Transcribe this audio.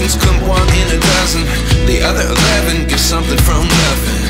lessons come one in a dozen. The other eleven get something from nothing.